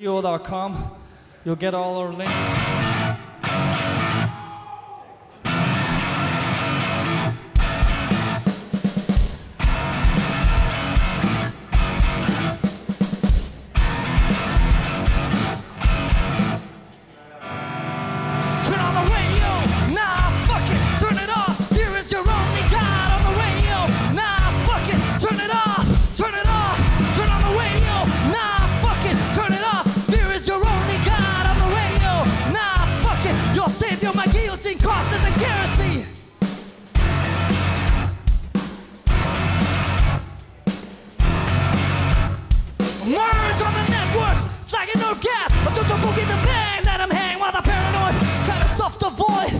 radio.com. You'll get all our links. Boogie the bang, let 'em hang while the paranoid try to stuff the void.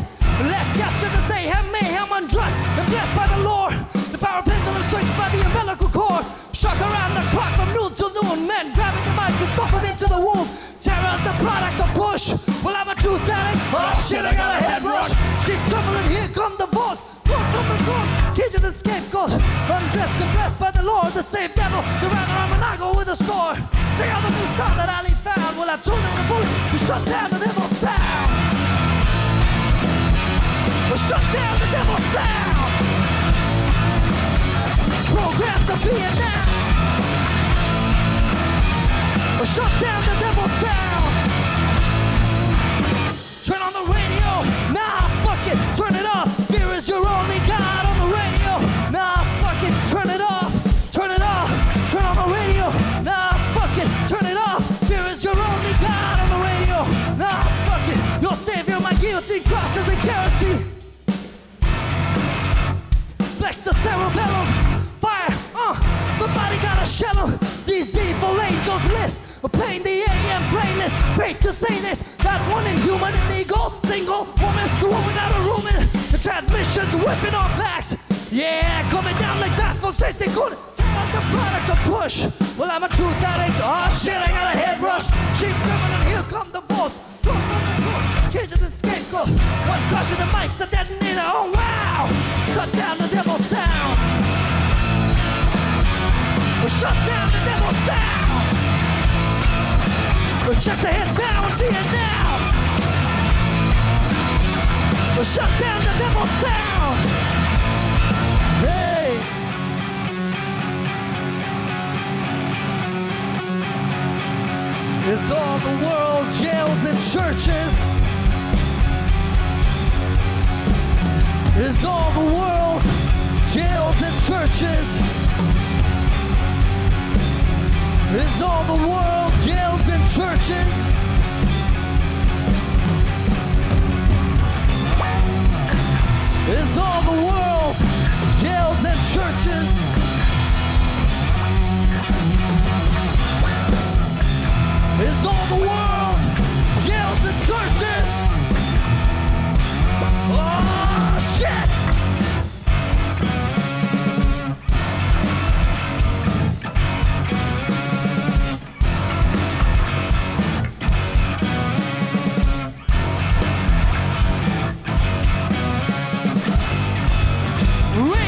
Let's capture the mayhem, mayhem undressed and blessed by the Lord. The power pendulum swings by the umbilical cord. Shock around the clock from noon till noon. Men grabbing the mics and them into the womb. Terror's the product of push. Well, I'm a truth addict. Oh shit, I got a head rush. Sheep trembling, here come the voice. Born from the throne, cage of the scapegoat. Undressed and blessed by the Lord, the same devil. The ran around go with a sword. Check out the new style that. I tuned in the bullet to shut down the devil's sound. Well, shut down the devil's sound. Savior, my guillotine crosses and kerosene. Flex the cerebellum. Fire. Uh, somebody gotta shell 'em. These evil angels list. Playing the AM playlist. Great to say this. Got one inhuman, illegal, single woman. The without a room in. The transmission's whipping our backs. Yeah, coming down like bats from Stacey Koon. Tell the product of push. Well, I'm a truth addict. Oh shit, I got a head rush. Sheep driven and here come the bolts. Scapegoat. One crush of the mics, a detonator. Oh wow. Shut down the devil's sound. Shut down the devil's sound. Check the heads in Vietnam. Well, shut down the devil's sound. Hey. Is all the world jails and churches? Is all the world jails and churches? Is all the world jails and churches? Is all the world jails and churches? We